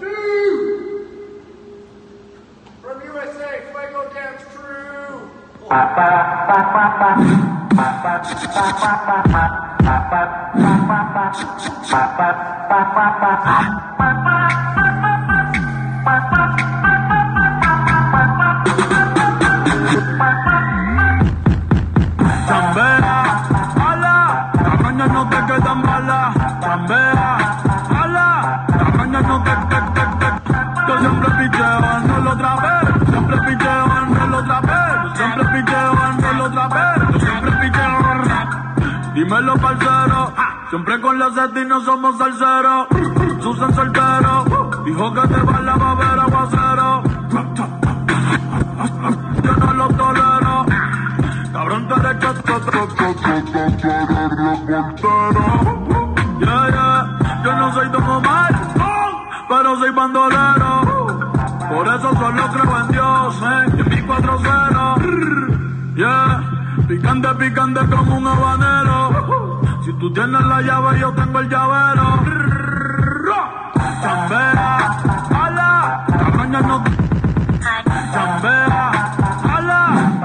Two. From USA, Fuego Dance Crew. No bigger than bala, tambe. Siempre el otra vez, siempre el otra vez, siempre el otra vez, siempre picheo. Dímelo parcero, siempre con la sed y no somos salseros. Susan soltero, dijo que te va la babera aguacero. Yo no lo tolero. Cabrón, tú eres Yeah, yeah. Yo no soy Don Omar, pero soy bandolero. Por eso solo creo en Dios, eh, en mi cuatro cero. Yeah. Picante, picante como un habanero. Si tú tienes la llave, yo tengo el llavero. Chambea, ala, la mañana no. Chambea, ala.